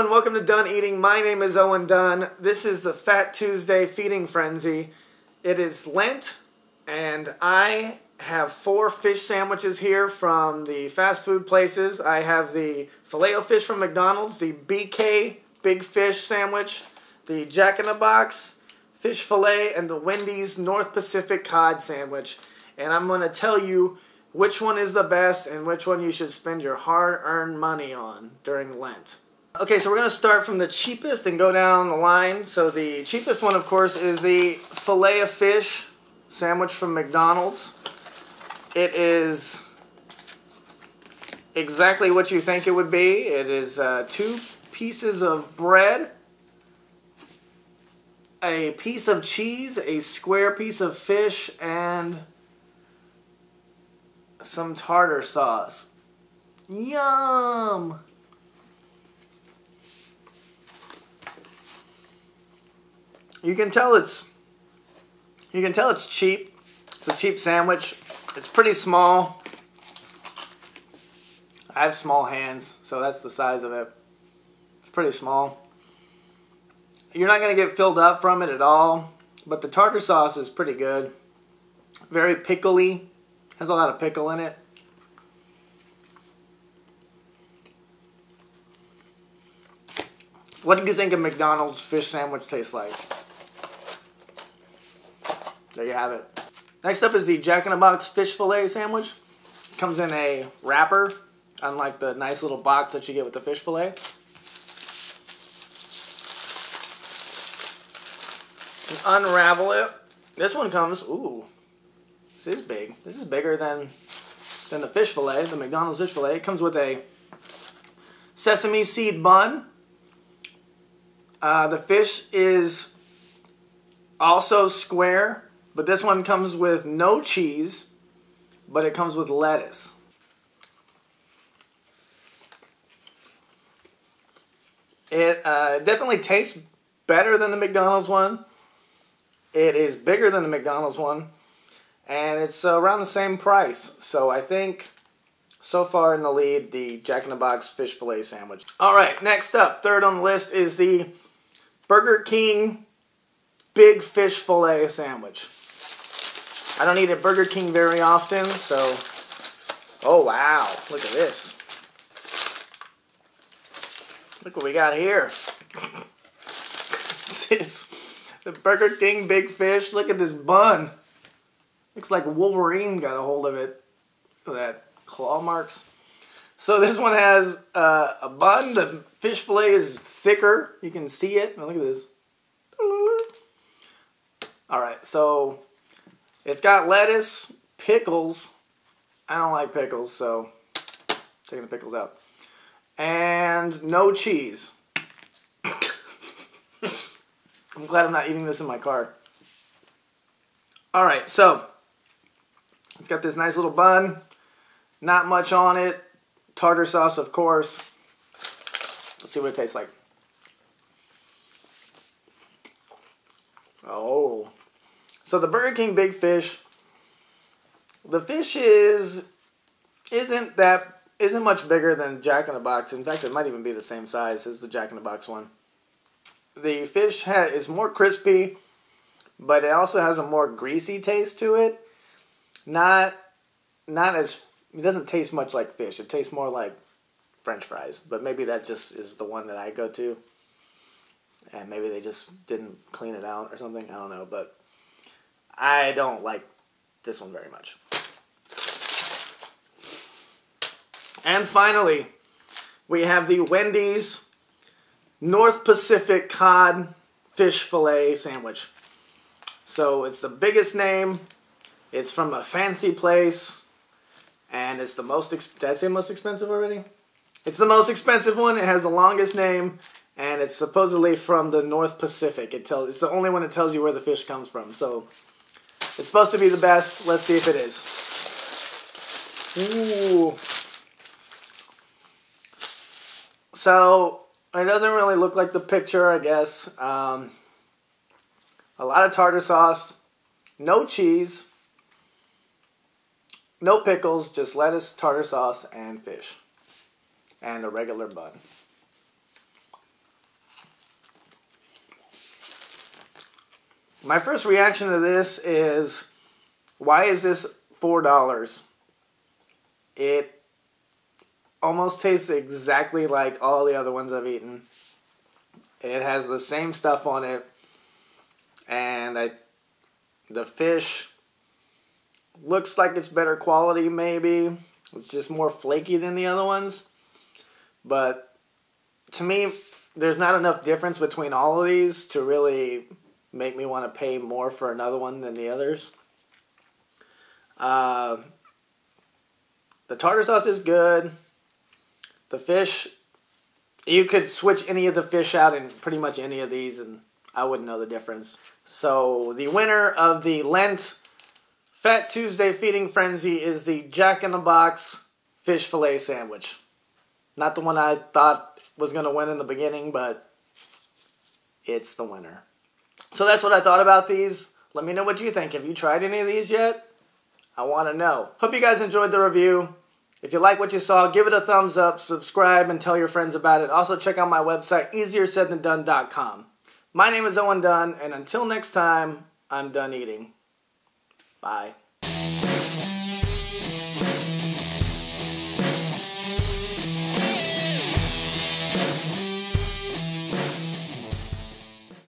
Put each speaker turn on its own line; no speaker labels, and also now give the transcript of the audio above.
everyone, welcome to Done Eating. My name is Owen Dunn. This is the Fat Tuesday Feeding Frenzy. It is Lent, and I have four fish sandwiches here from the fast food places. I have the filet o fish from McDonald's, the BK Big Fish sandwich, the Jack in the Box fish fillet, and the Wendy's North Pacific cod sandwich. And I'm going to tell you which one is the best and which one you should spend your hard earned money on during Lent. Okay, so we're going to start from the cheapest and go down the line. So, the cheapest one, of course, is the filet of fish sandwich from McDonald's. It is exactly what you think it would be. It is uh, two pieces of bread, a piece of cheese, a square piece of fish, and some tartar sauce. Yum! You can tell it's you can tell it's cheap. It's a cheap sandwich. It's pretty small. I have small hands, so that's the size of it. It's pretty small. You're not going to get filled up from it at all, but the tartar sauce is pretty good. Very pickly. Has a lot of pickle in it. What do you think a McDonald's fish sandwich tastes like? There you have it. Next up is the Jack in the Box fish fillet sandwich. Comes in a wrapper, unlike the nice little box that you get with the fish fillet. unravel it. This one comes, ooh, this is big. This is bigger than than the fish fillet, the McDonald's fish fillet. It comes with a sesame seed bun. Uh, the fish is also square but this one comes with no cheese, but it comes with lettuce. It uh, definitely tastes better than the McDonald's one. It is bigger than the McDonald's one. And it's around the same price. So I think so far in the lead, the Jack in the Box fish fillet sandwich. All right, next up, third on the list is the Burger King Big Fish Fillet sandwich. I don't eat at Burger King very often, so. Oh, wow. Look at this. Look what we got here. this is the Burger King Big Fish. Look at this bun. Looks like Wolverine got a hold of it. That. Claw marks. So this one has uh, a bun. The fish fillet is thicker. You can see it. look at this. All right, so it's got lettuce, pickles. I don't like pickles, so taking the pickles out. And no cheese. I'm glad I'm not eating this in my car. All right, so it's got this nice little bun. Not much on it. Tartar sauce, of course. Let's see what it tastes like. Oh. So the Burger King Big Fish, the fish is isn't that isn't much bigger than Jack in the Box. In fact, it might even be the same size as the Jack in the Box one. The fish ha- is more crispy, but it also has a more greasy taste to it. Not not as it doesn't taste much like fish. It tastes more like French fries. But maybe that just is the one that I go to, and maybe they just didn't clean it out or something. I don't know, but I don't like this one very much. And finally, we have the Wendy's North Pacific Cod Fish Fillet Sandwich. So it's the biggest name. It's from a fancy place. And it's the most, did I say most expensive already? It's the most expensive one. It has the longest name. And it's supposedly from the North Pacific. It tells, it's the only one that tells you where the fish comes from. So it's supposed to be the best. Let's see if it is. Ooh. So, it doesn't really look like the picture, I guess. Um, a lot of tartar sauce, no cheese, no pickles, just lettuce, tartar sauce, and fish. And a regular bun. My first reaction to this is why is this $4? It almost tastes exactly like all the other ones I've eaten. It has the same stuff on it. And I the fish looks like it's better quality maybe. It's just more flaky than the other ones. But to me, there's not enough difference between all of these to really make me want to pay more for another one than the others. Uh, the tartar sauce is good. The fish, you could switch any of the fish out in pretty much any of these, and I wouldn't know the difference. So the winner of the Lent Fat Tuesday Feeding Frenzy is the Jack in the Box fish fillet sandwich. Not the one I thought was going to win in the beginning, but it's the winner. So that's what I thought about these. Let me know what you think. Have you tried any of these yet? I want to know. Hope you guys enjoyed the review. If you like what you saw, give it a thumbs up, subscribe, and tell your friends about it. Also, check out my website, easiersaidthandone.com. My name is Owen Dunn, and until next time, I'm done eating. Bye.